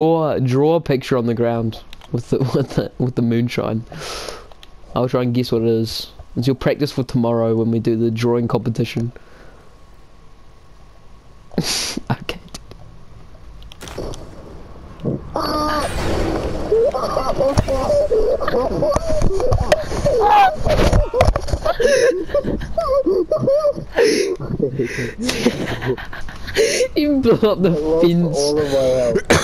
Or draw a picture on the ground with the with the with the moonshine. I'll try and guess what it is. It's your practice for tomorrow when we do the drawing competition. okay. you blew up the fence.